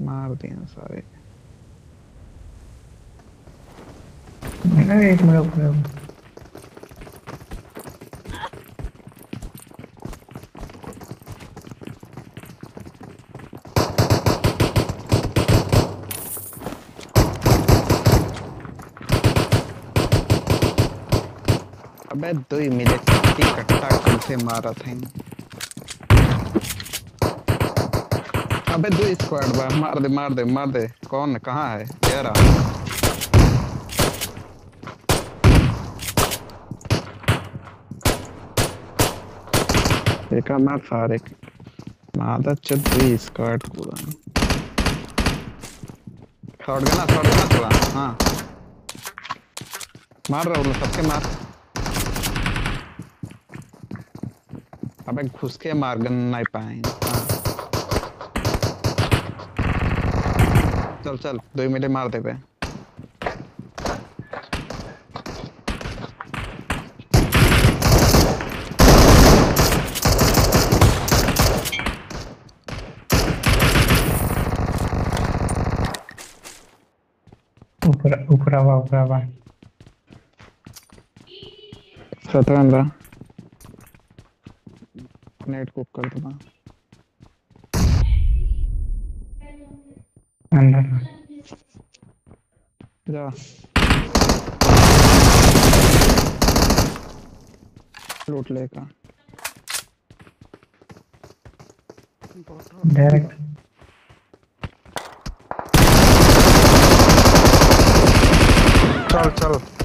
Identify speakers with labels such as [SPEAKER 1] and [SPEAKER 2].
[SPEAKER 1] मार दिया सारे
[SPEAKER 2] एक मिनट।
[SPEAKER 1] अबे दो ही की कट्टा कल से मारा था अबे दो स्क्वाड बा मार दे मार दे मार दे। कौन है कहाँ है? तेरा एक मार सारे मादा चल दो स्क्वाड पूरा। छोड़ गया ना छोड़ गया ना थोड़ा हाँ। मार रहा हूँ सबके मार। अबे घुस के मार, गन नहीं पाएँगे। हाँ। चल चल दो ही मिले मार दे
[SPEAKER 2] ऊपर ऊपर आवा ऊपर आवा।
[SPEAKER 1] सतरंगा। नेट कुक कर दूँगा।
[SPEAKER 2] अंदर।
[SPEAKER 1] जा। लूट लेगा
[SPEAKER 2] डायरेक्ट
[SPEAKER 1] चल चल।